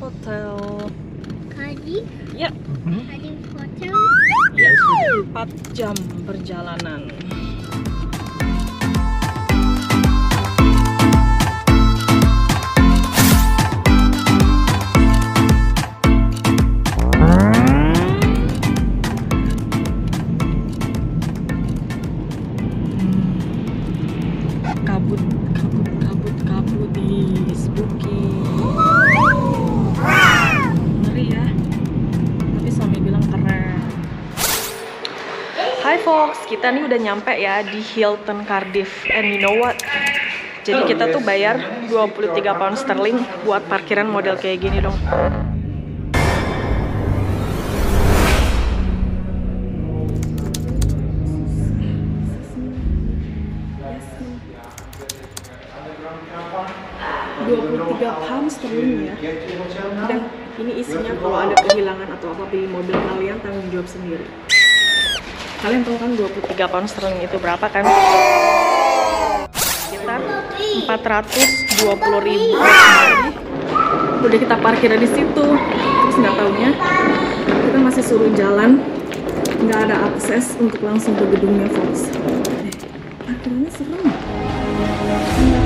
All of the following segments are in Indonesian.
Hotel. Kadi, Ya. Yep. Hotel? Yes, 4 jam perjalanan. Hai folks, kita nih udah nyampe ya di Hilton Cardiff and you know what? Jadi kita tuh bayar 23 pound sterling buat parkiran model kayak gini dong. pound sterling ya. Dan ini isinya kalau ada kehilangan atau apa di mobil kalian tanggung jawab sendiri. Kalian tahu kan 23 pound sterling itu berapa kan? Sekitar 420 ribu. Udah kita parkir di situ, terus nggak taunya kita masih suruh jalan, nggak ada akses untuk langsung ke gedungnya, folks. Eh, parkirannya serem.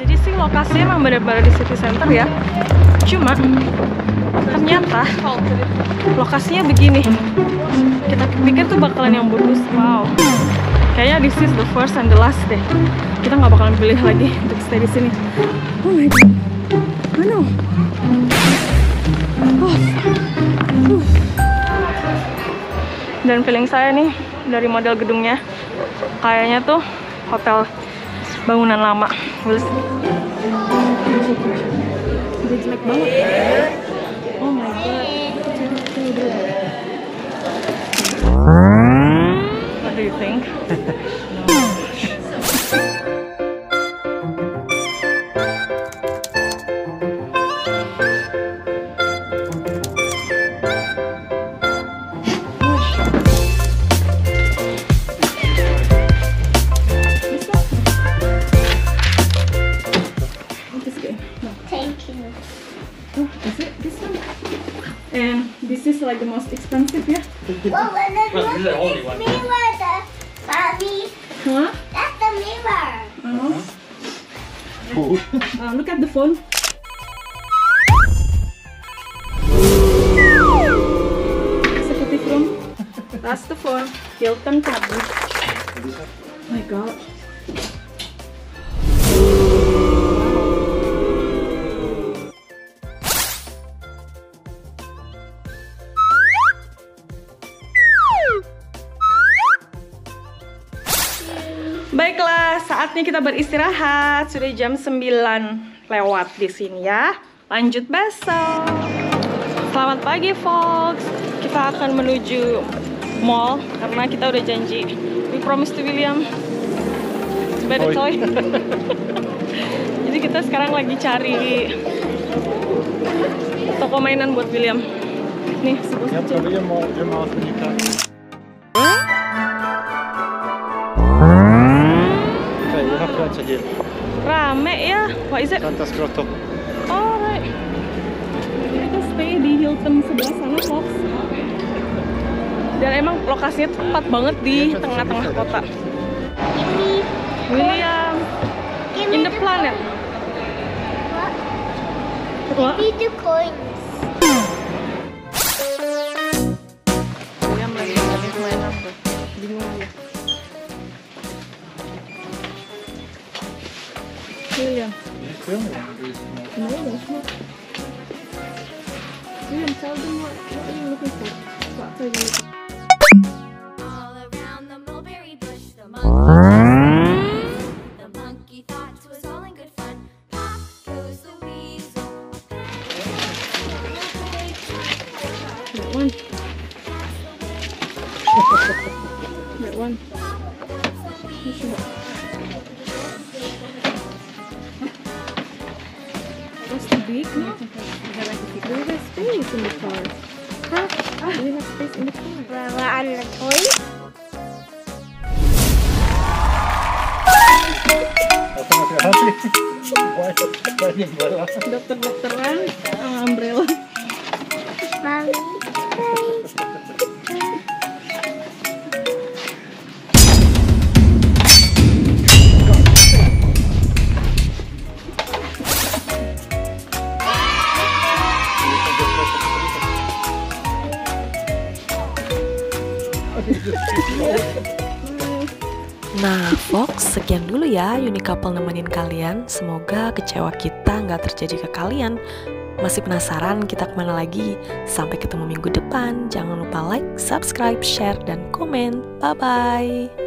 Jadi sih lokasinya emang benar-benar di city center ya. Cuma ternyata lokasinya begini. Kita pikir tuh bakalan yang bagus. Wow. Kayaknya this is the first and the last deh. Kita nggak bakalan pilih lagi untuk stay di sini. Oh my god. Oh. Uh. Dan feeling saya nih dari model gedungnya kayaknya tuh hotel bangunan lama. Udah jelek banget. And this is like the most expensive, yeah? Well, when it Well, look this is the only at one. mirror, the, Mommy, Huh? that's the mirror. Uh-huh. Uh, look at the phone. Executive room. That's the phone. Hilton Cardiff. Oh my god. Saatnya kita beristirahat. Sudah jam 9 lewat di sini ya. Lanjut besok. Selamat pagi, folks. Kita akan menuju mall karena kita udah janji. We promise to William buy the Oh, toy. Jadi kita sekarang lagi cari toko mainan buat William. Nih, si bos Jag kecil. provar ju mat, till. Rame ya. What is it? Santa Scrotto. Alright. Kita stay di Hilton sebelah sana, folks. Dan emang lokasinya tepat banget di tengah-tengah kota. Give me, William, give in the planet. What? What? Give me the coins. William lagi mainan tuh. Bingung dia. William, no, that's not. William, tell them what, what are you looking for? What are you looking All around the mulberry big? No. Do we have space in the car? Huh? Do we have space in the car? Toy. Apa hati-hati? Banyak banyak bola. Dokter-dokteran sama Nah, Fox, sekian dulu ya Uni Couple nemenin kalian. Semoga kecewa kita nggak terjadi ke kalian. Masih penasaran kita ke mana lagi? Sampai ketemu minggu depan. Jangan lupa like, subscribe, share, dan komen. Bye-bye.